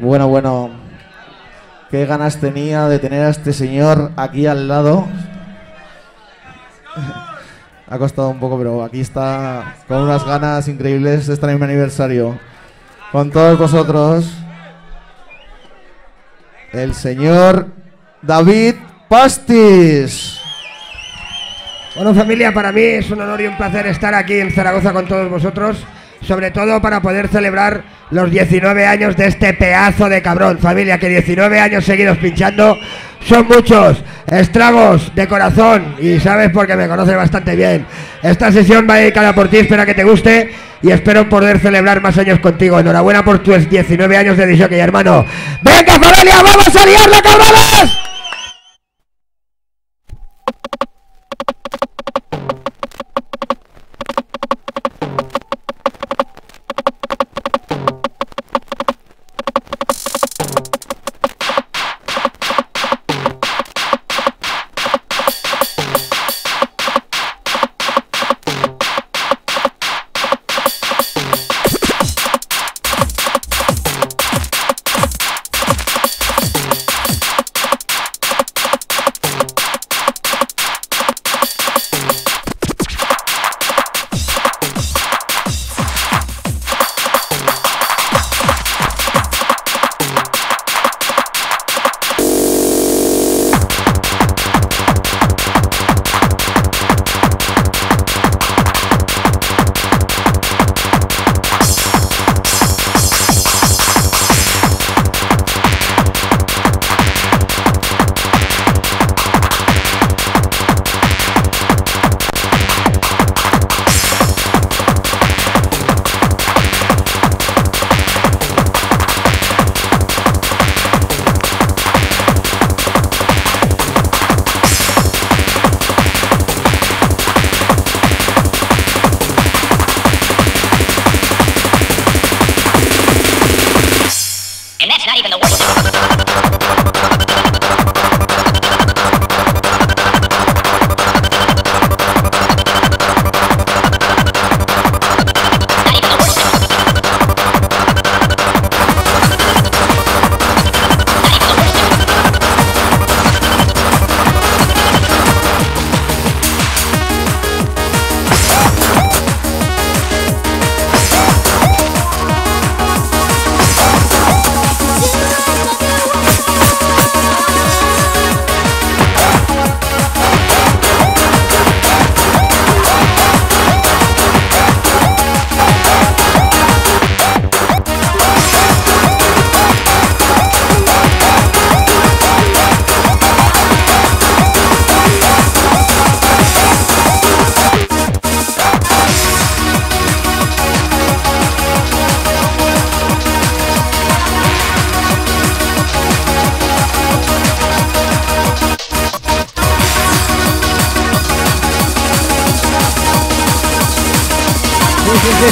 Bueno, bueno. Qué ganas tenía de tener a este señor aquí al lado. Ha costado un poco, pero aquí está con unas ganas increíbles mi aniversario. Con todos vosotros, el señor David Pastis. Bueno familia, para mí es un honor y un placer estar aquí en Zaragoza con todos vosotros, sobre todo para poder celebrar los 19 años de este pedazo de cabrón. Familia, que 19 años seguidos pinchando son muchos estragos de corazón y sabes porque me conoces bastante bien. Esta sesión va dedicada por ti, espero que te guste y espero poder celebrar más años contigo. Enhorabuena por tus 19 años de disjockey, hermano. ¡Venga familia, vamos a liarla, cabrones!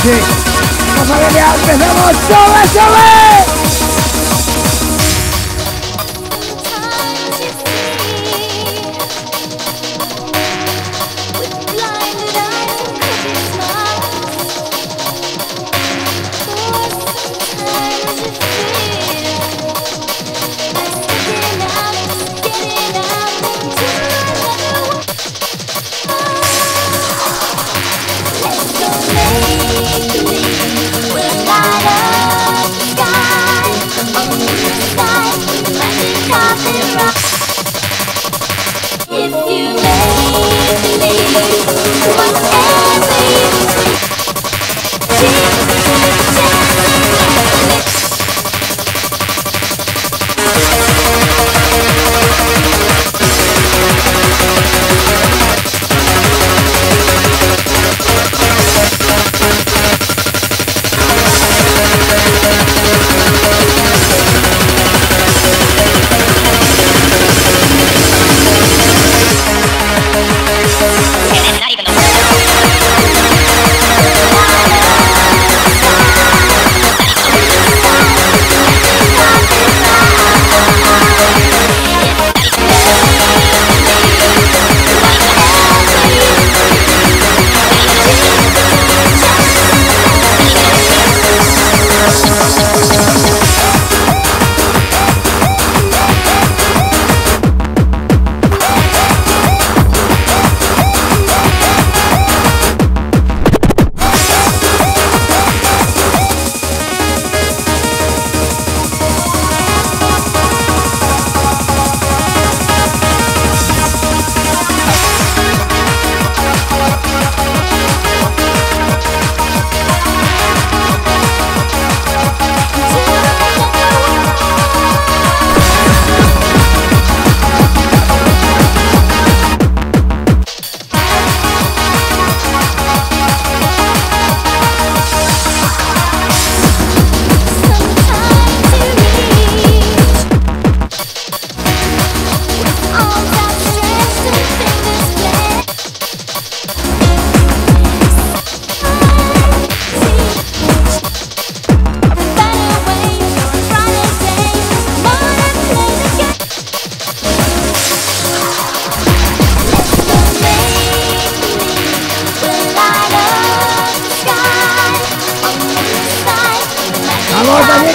Sí, sí, sí, sí. Vamos familia, empezamos. ¡Sube, sube!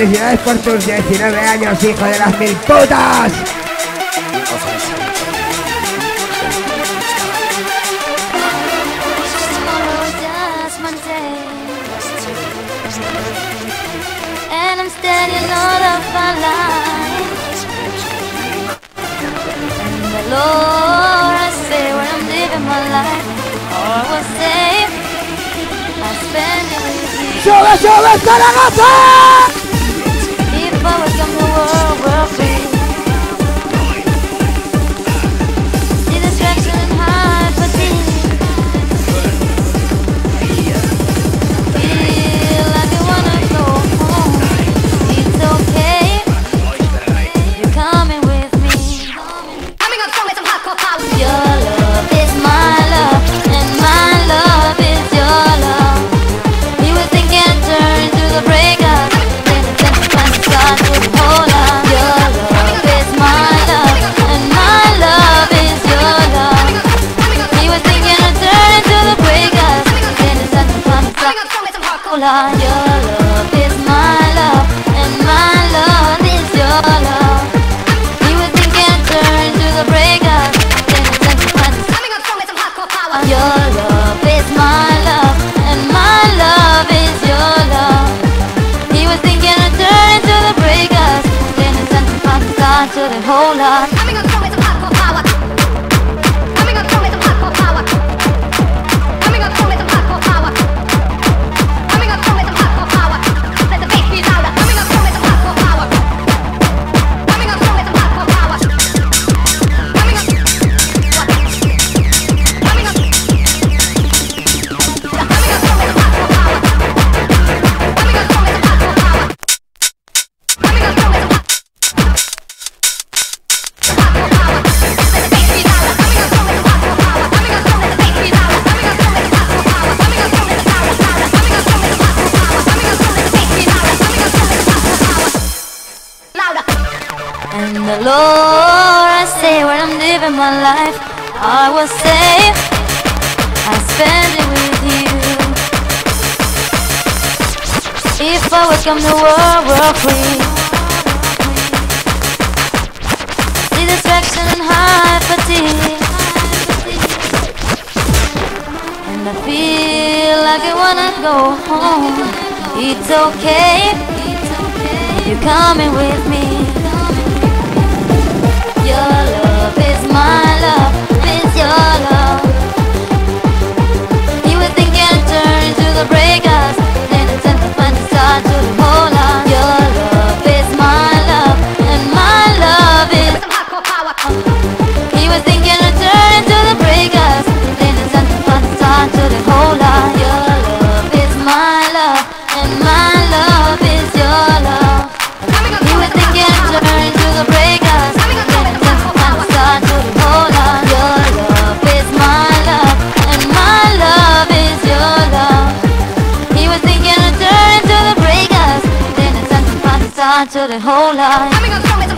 felicidades por tus 19 años, hijo de las mil putas. Lord, I say where I'm living never come to world. come the world, world free. See the distraction and high fatigue. And I feel like I wanna go home. It's okay, you're coming with me. time to the whole life.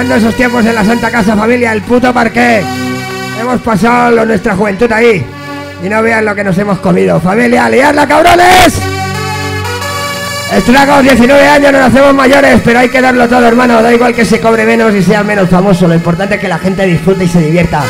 Recordando esos tiempos en la Santa Casa Familia, el puto parqué. Hemos pasado nuestra juventud ahí. Y no vean lo que nos hemos comido. Familia, liarla, cabrones. Estragos, 19 años, nos hacemos mayores, pero hay que darlo todo, hermano. Da igual que se cobre menos y sea menos famoso. Lo importante es que la gente disfrute y se divierta.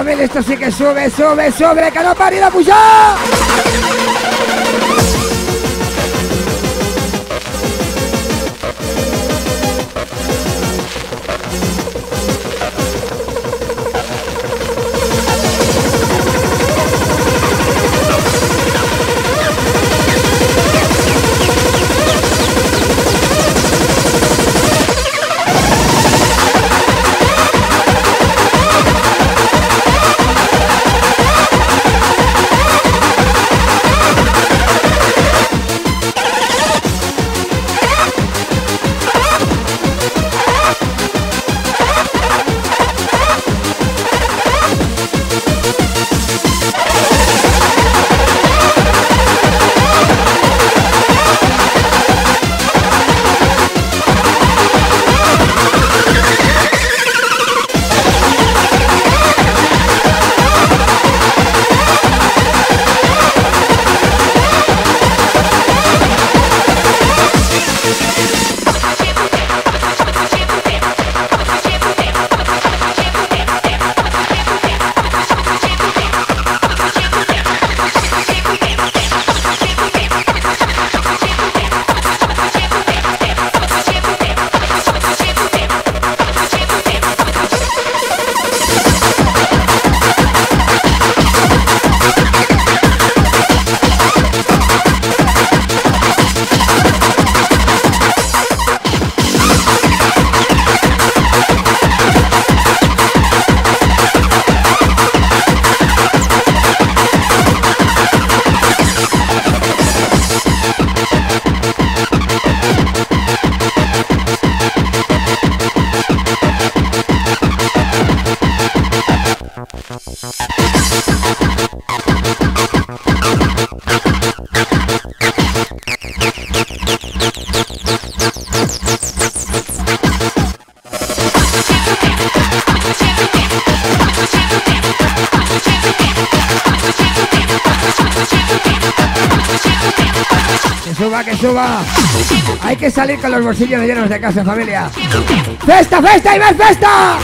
Familia, esto sí que sube, sube, sube, que no pare de pujar! Que salir con los bolsillos llenos de casa, familia. ¡Festa, festa y más festa!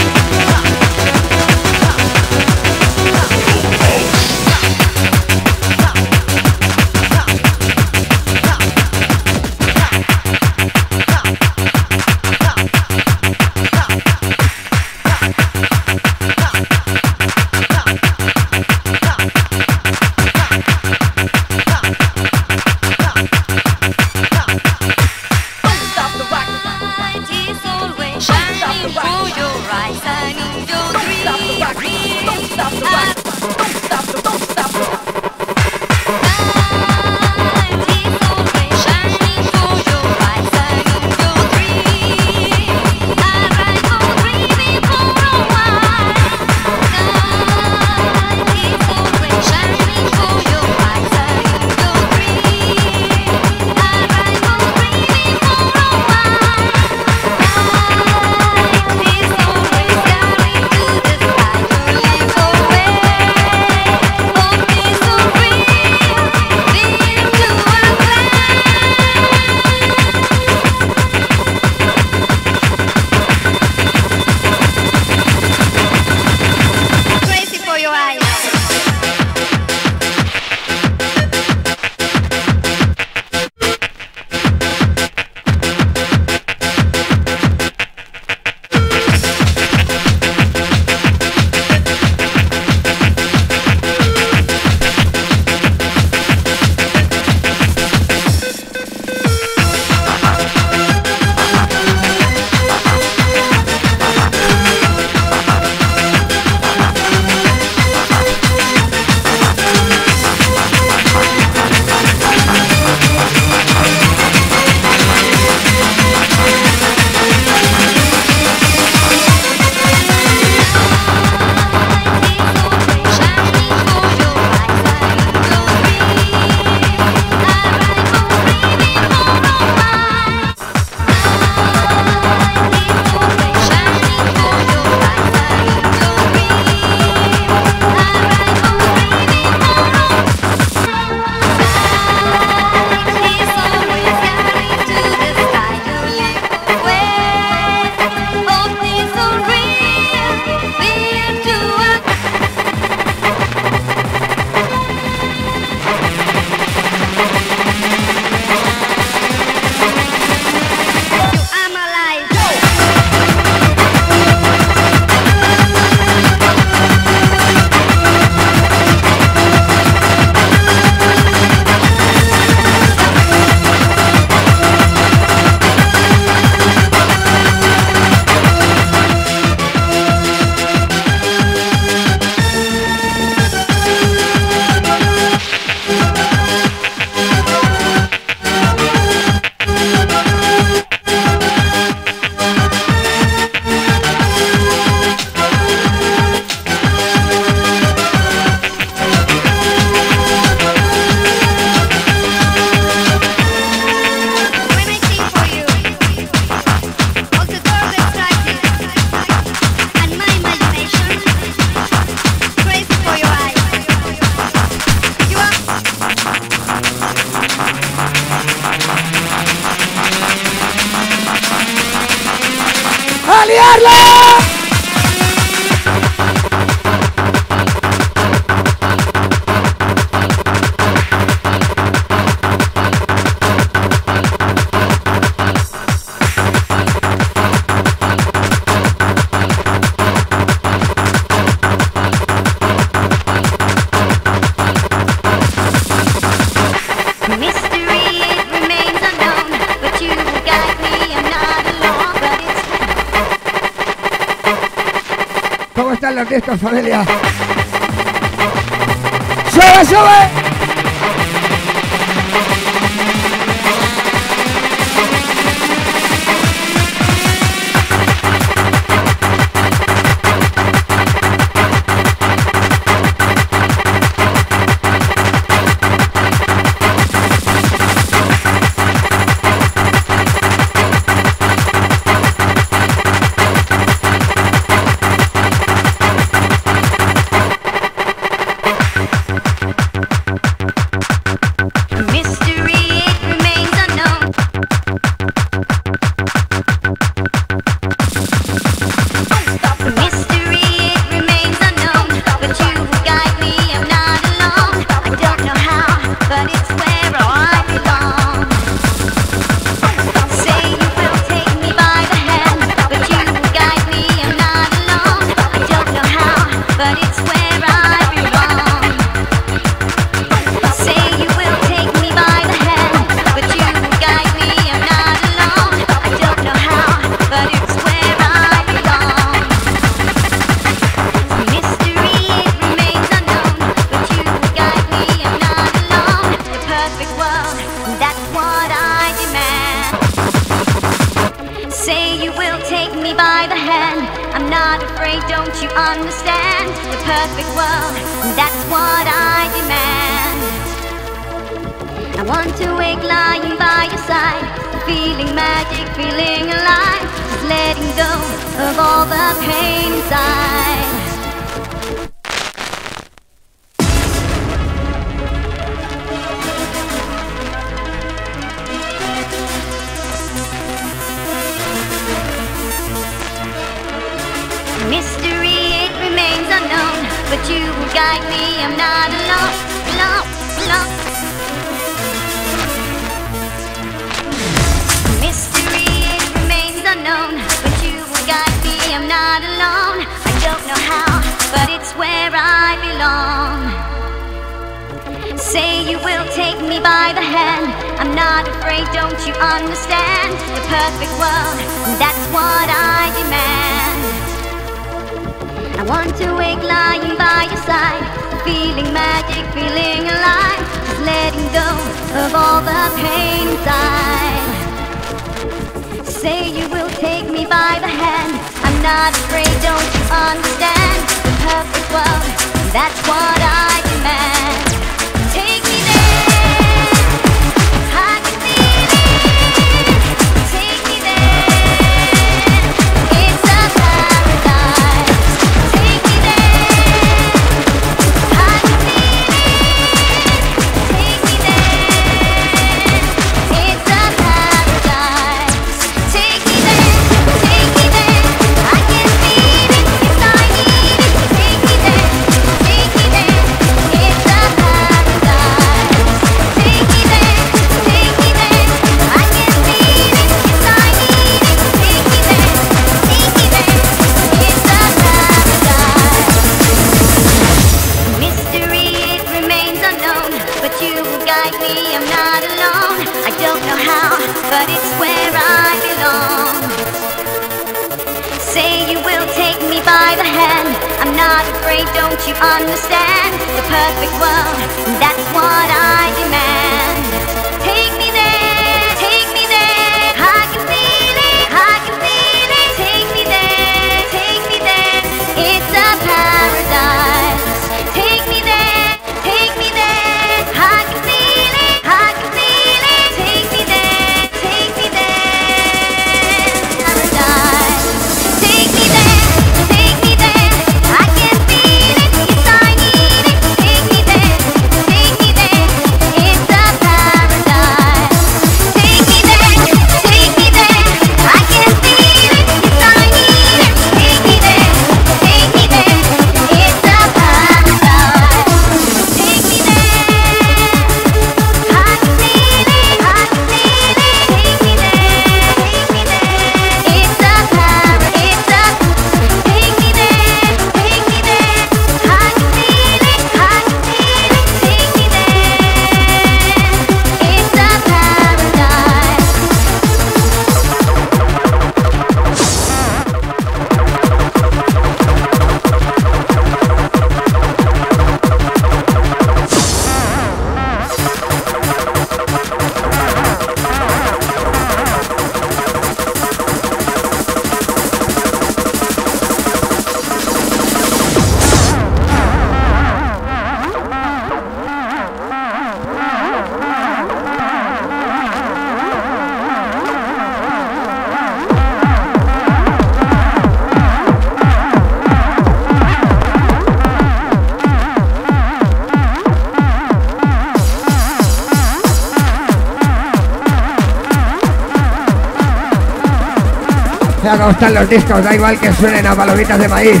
gustan los discos, da igual que suenen a palomitas de maíz.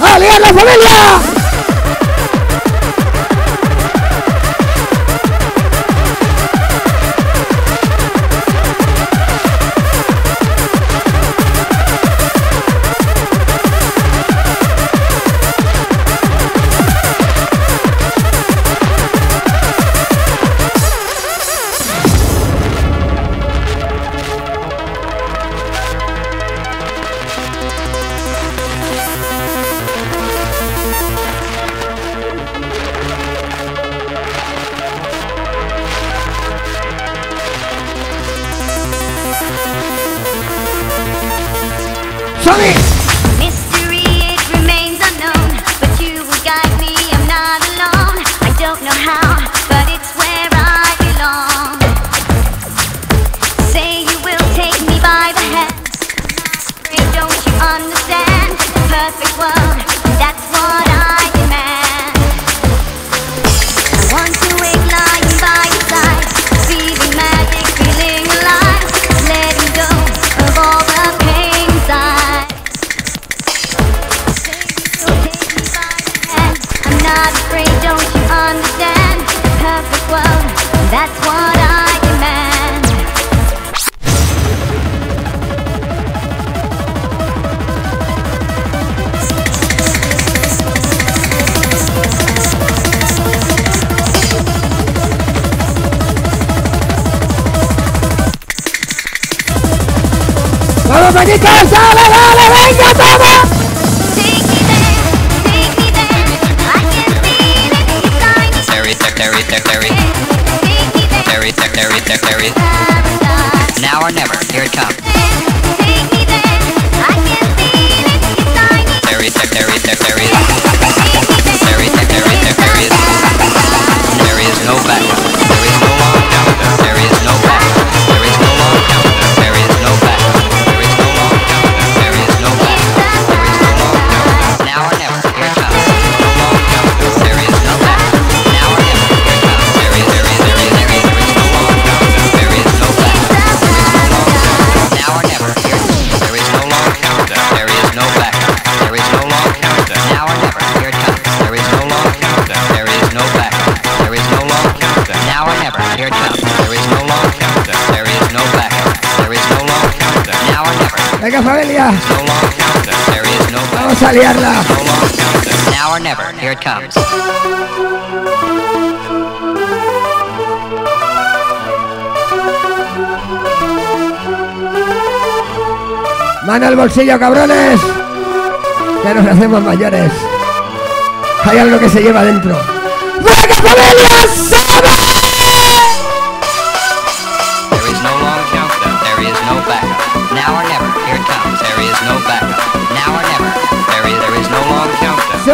¡A la familia! Venga familia. Vamos a liarla. Now or never. Here it comes. Mano al bolsillo, cabrones. Ya nos hacemos mayores. Hay algo que se lleva dentro. ¡Venga, familias!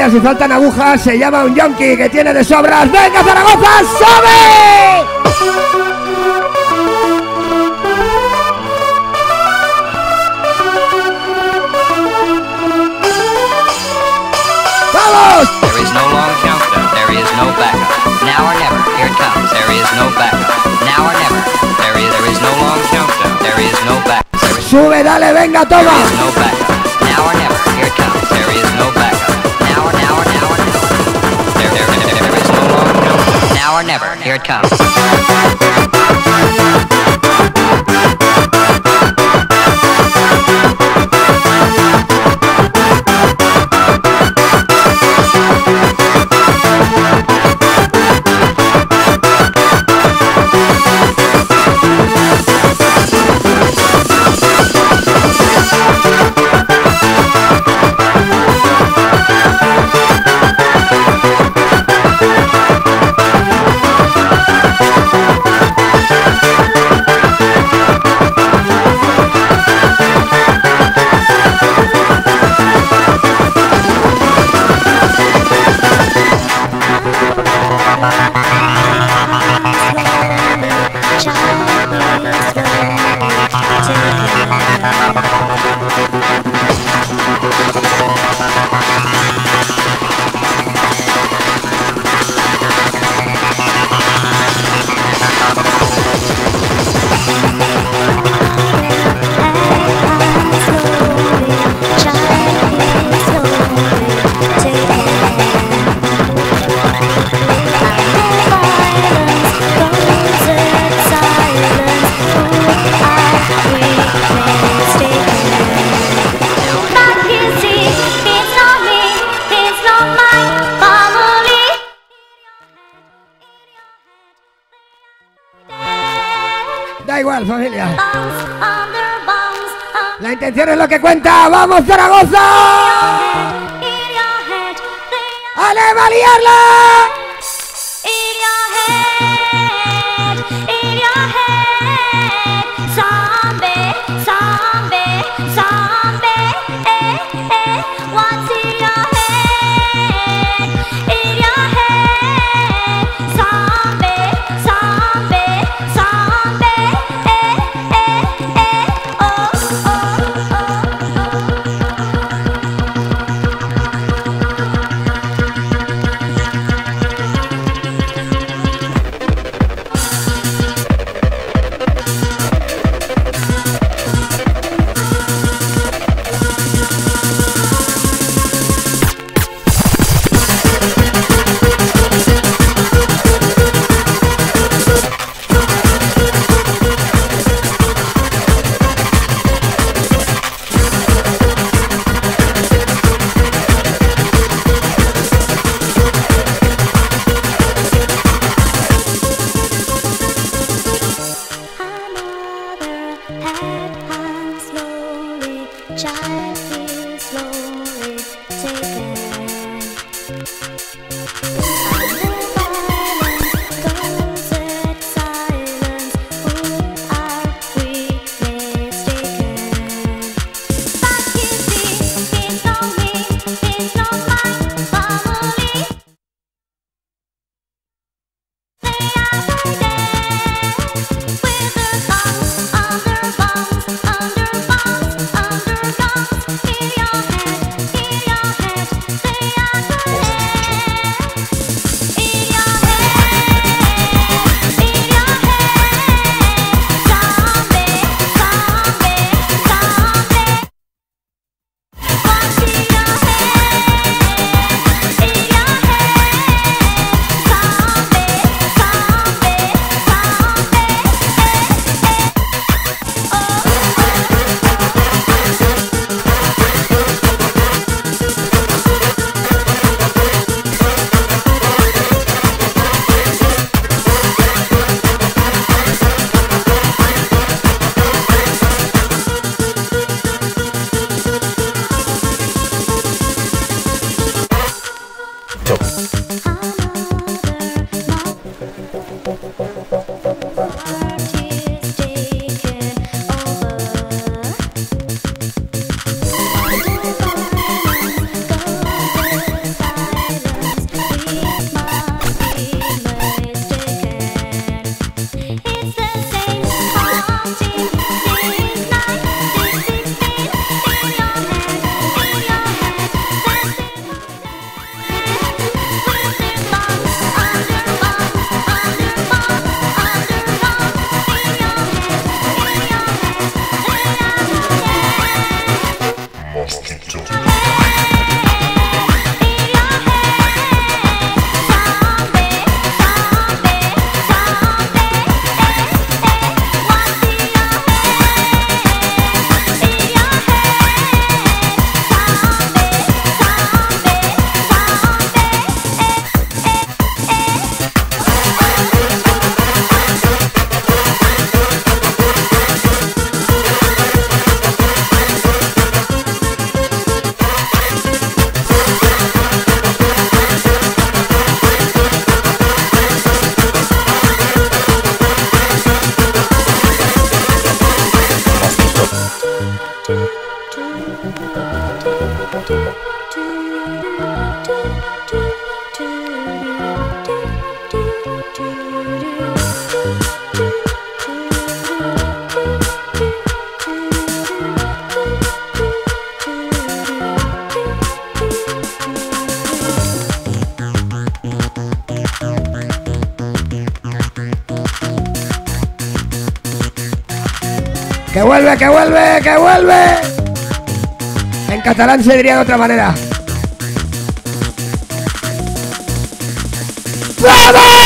medias y faltan agujas, se llama un yonki que tiene de sobras. ¡Venga, Zaragoza! ¡Sobe! There is no long countdown. There is no backup. Now or never. Here it comes. There is no backup. Now or never. There is, there is no long countdown. There is no backup. Sube, dale, venga, toma. There is no backup. Now or never. or never. Here it comes. Intención es lo que cuenta. ¡Vamos, Zaragoza! ¡Ale, Que vuelve, que vuelve. En catalán se diría de otra manera. ¡Vamos!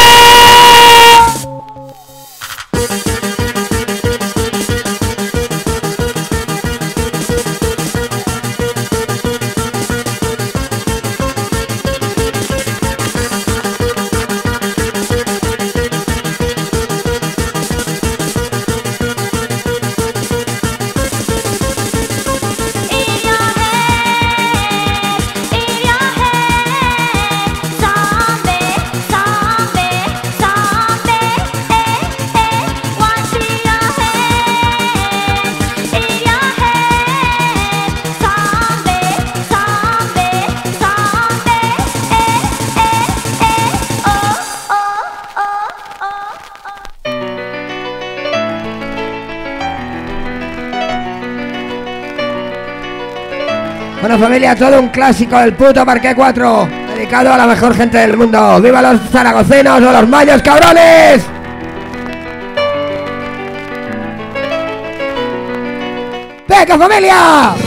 Todo un clásico del puto Parque 4 Dedicado a la mejor gente del mundo ¡Viva los zaragocenos o los mayos cabrones! ¡Venga familia!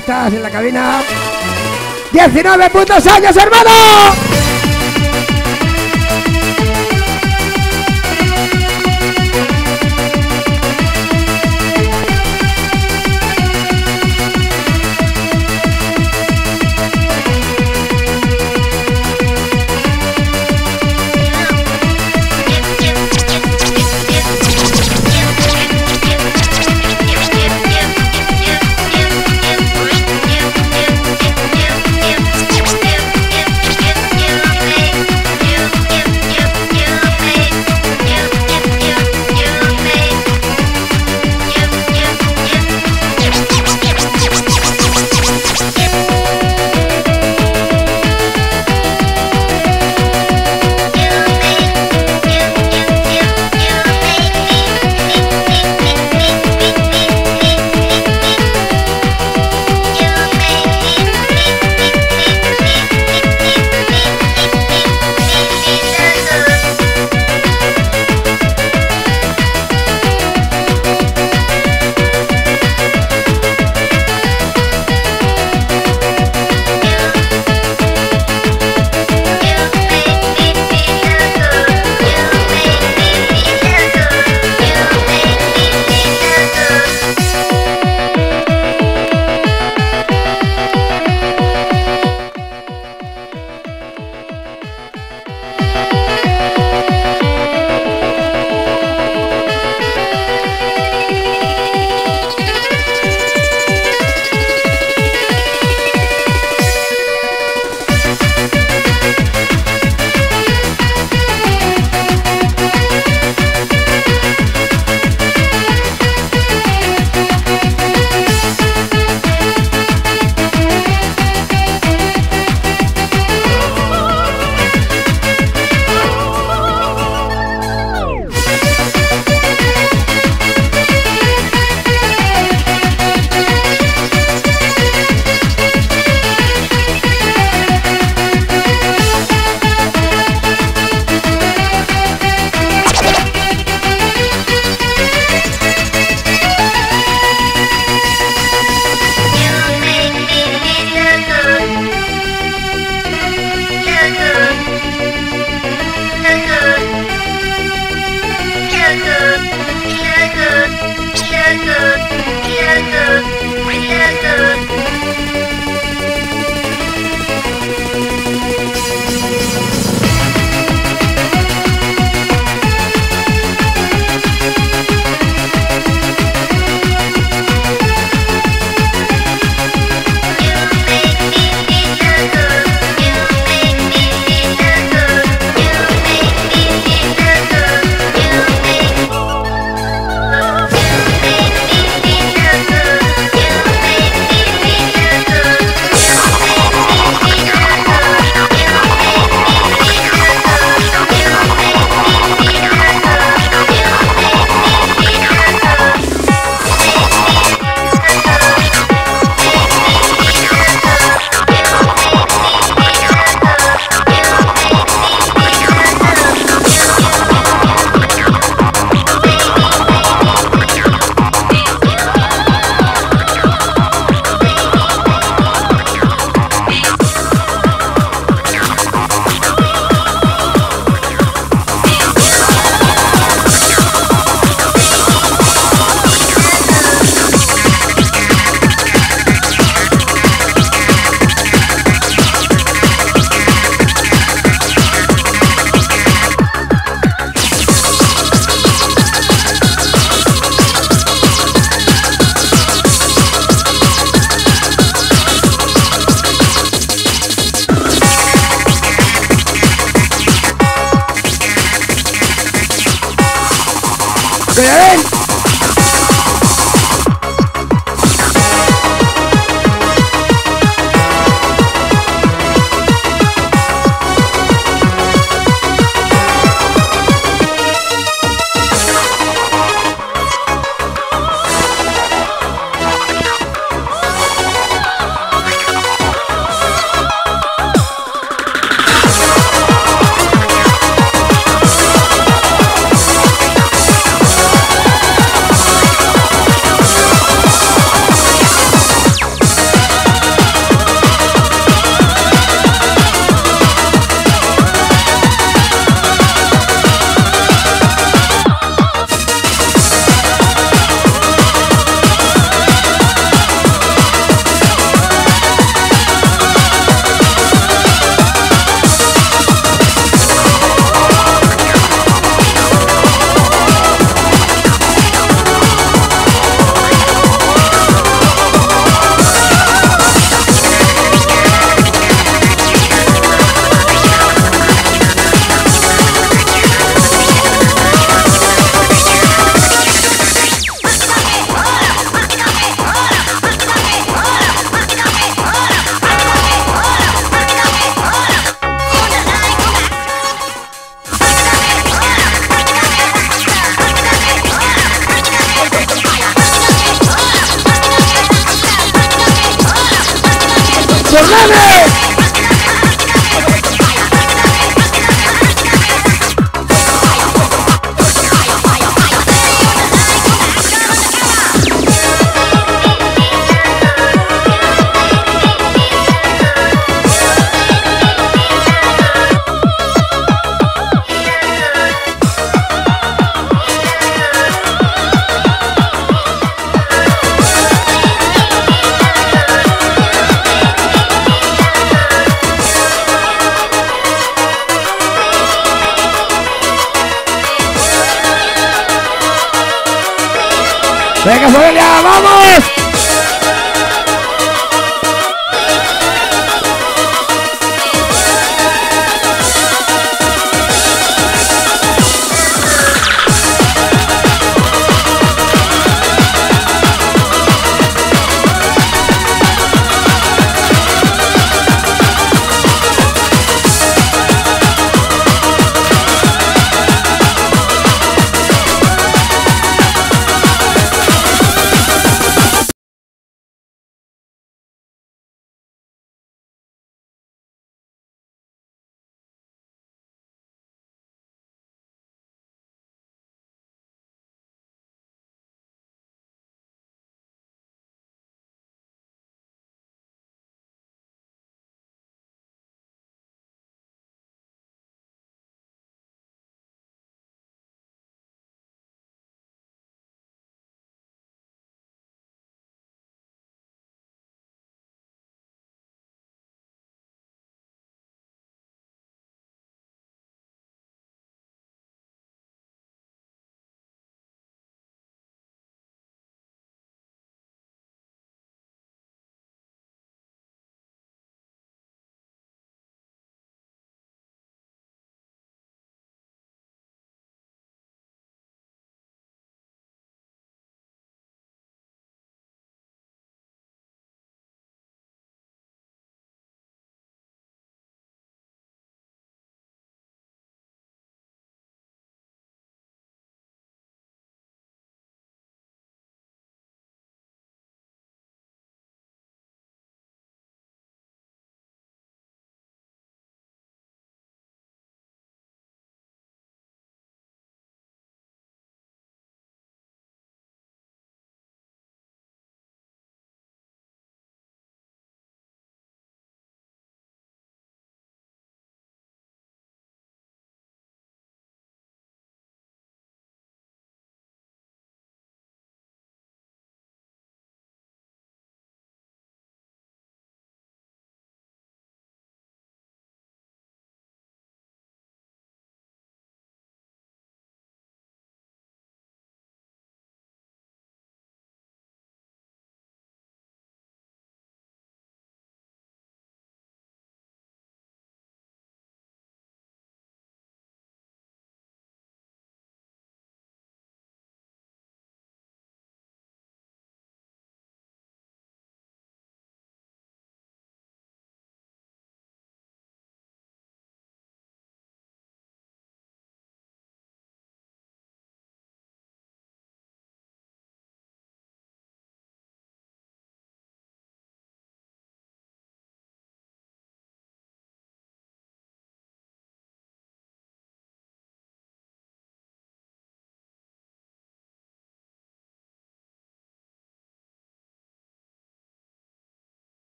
Estás? ¿En la cabina? ¡19 putos años, hermano!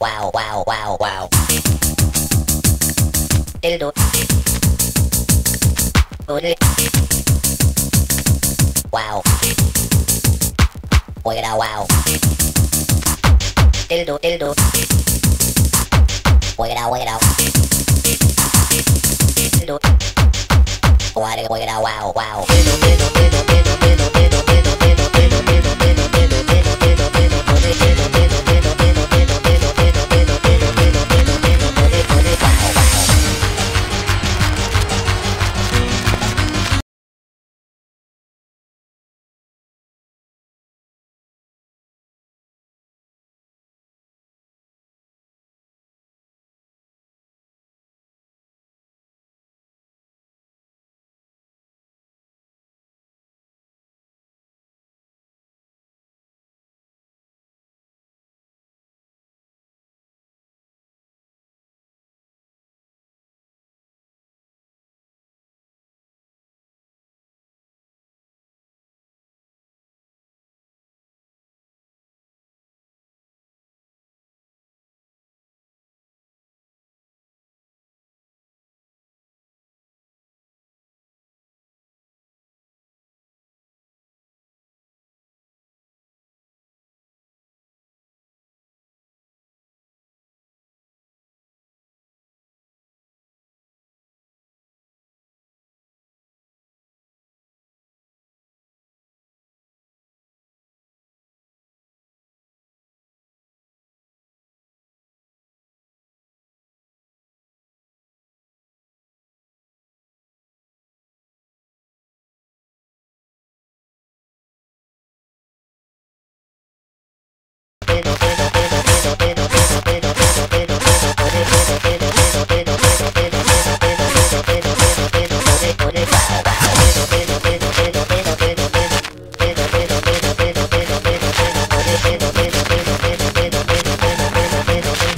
Wow, wow, wow, wow. Dildo. Ole. Wow. Fuera, wow. Dildo, dildo. Fuera, fuera. Dildo. Fuera, fuera, wow, wow. Dildo, dildo, dildo, dildo,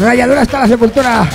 Nueva Llanura está la sepultura.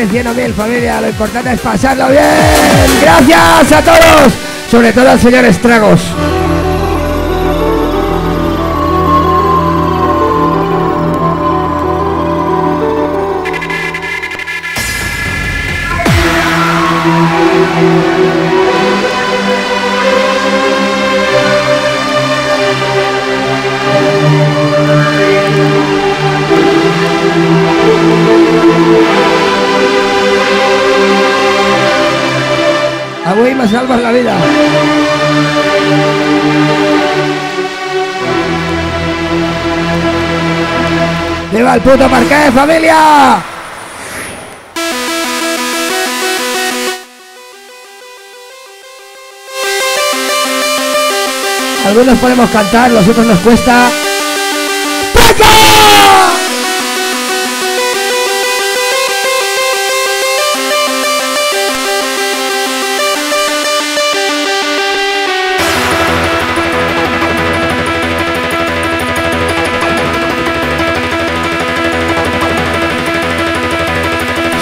10, 20, 100 o 1000 familia, lo importante es pasarlo bien. Gracias a todos, sobre todo al señor Estragos. ¡Viva el puto parque, familia! Algunos podemos cantar, los otros nos cuesta.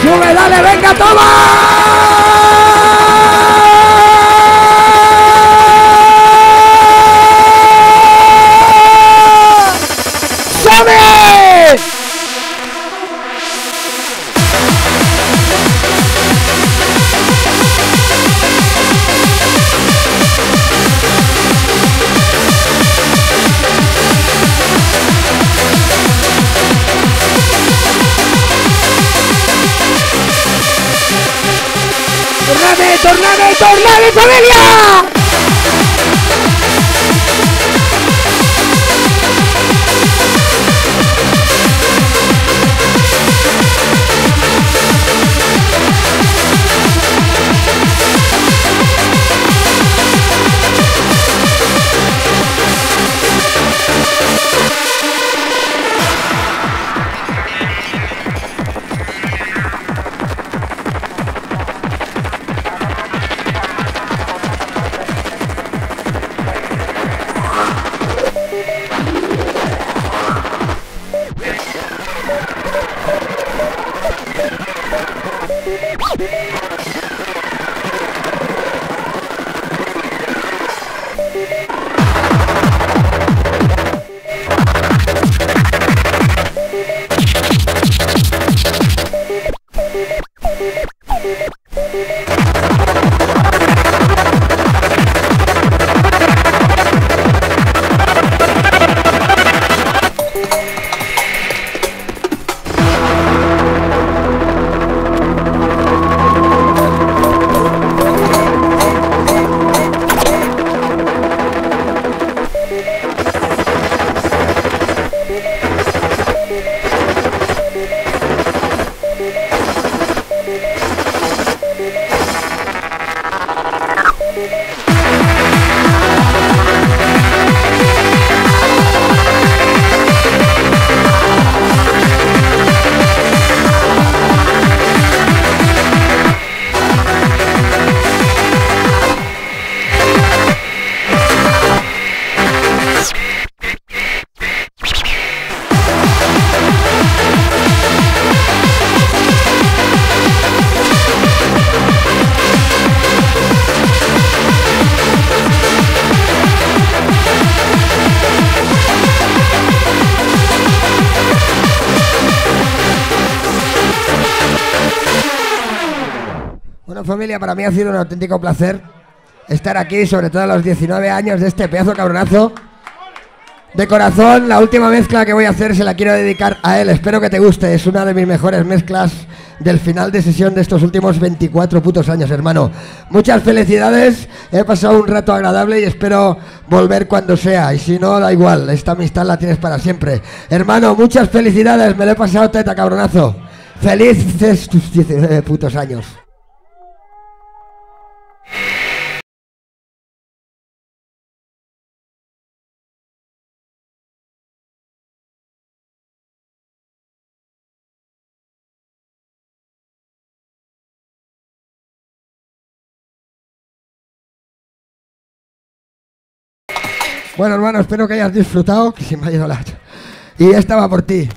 ¡Sube, dale, venga, toma! ¡Torname, torname, torname, familia! Para mí ha sido un auténtico placer estar aquí, sobre todo a los 19 años de este pedazo cabronazo. De corazón, la última mezcla que voy a hacer se la quiero dedicar a él. Espero que te guste. Es una de mis mejores mezclas del final de sesión de estos últimos 24 putos años, hermano. Muchas felicidades. He pasado un rato agradable y espero volver cuando sea. Y si no, da igual. Esta amistad la tienes para siempre. Hermano, muchas felicidades. Me lo he pasado teta, cabronazo. Felices tus 19 putos años. Bueno, hermano, espero que hayas disfrutado, que se me ha ido la... Y esta va por ti.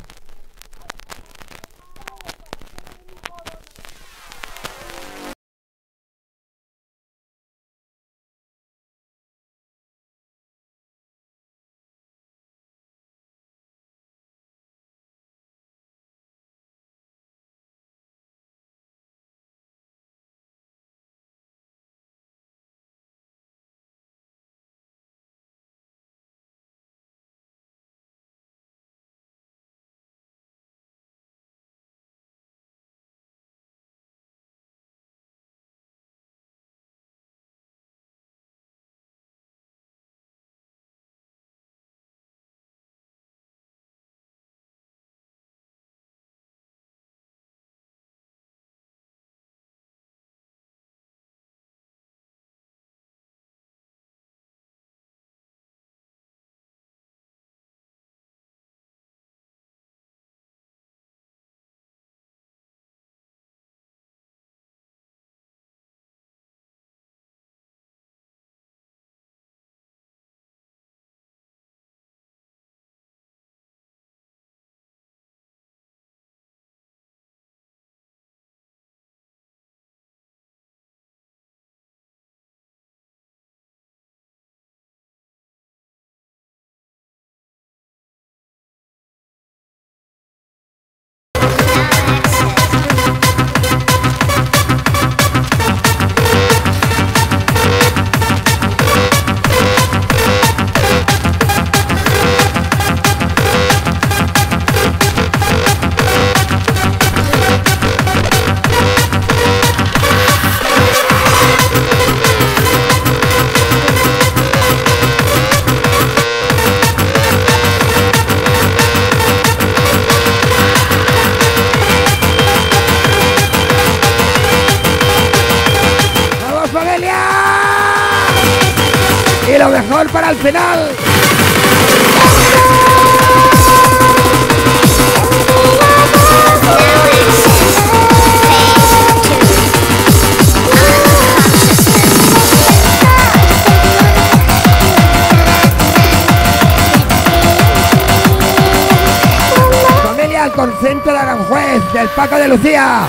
Lucía.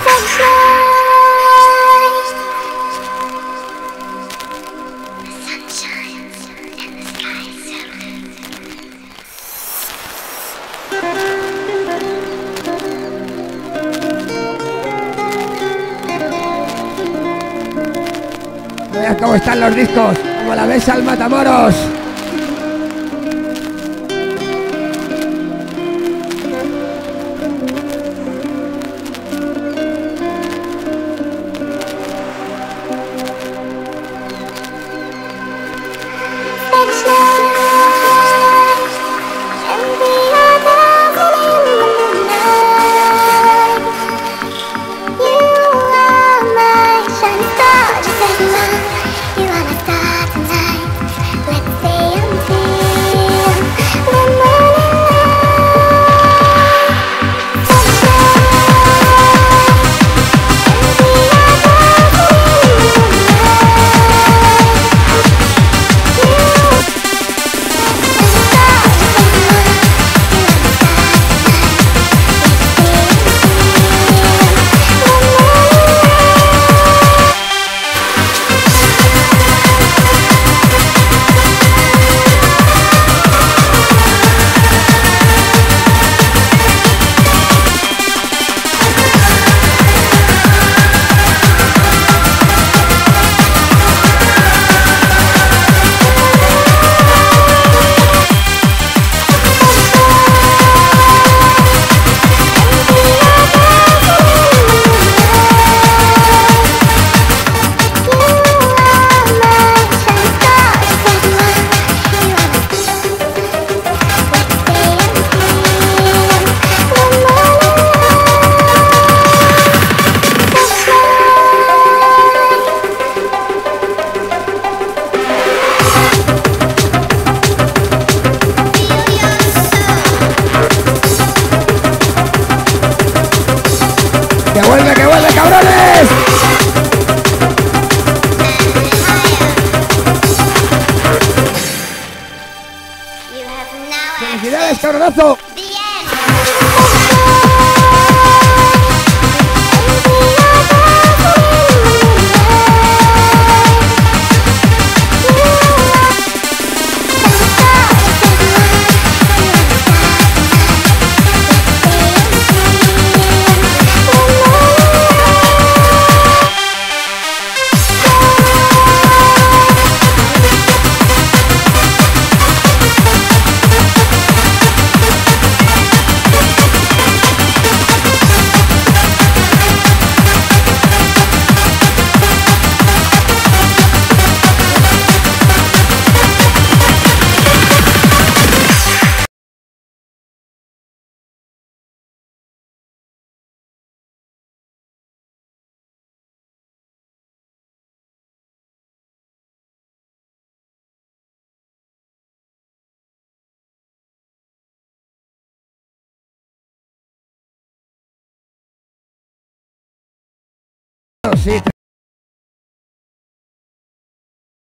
Mira cómo están los discos, como la ves al Matamoros.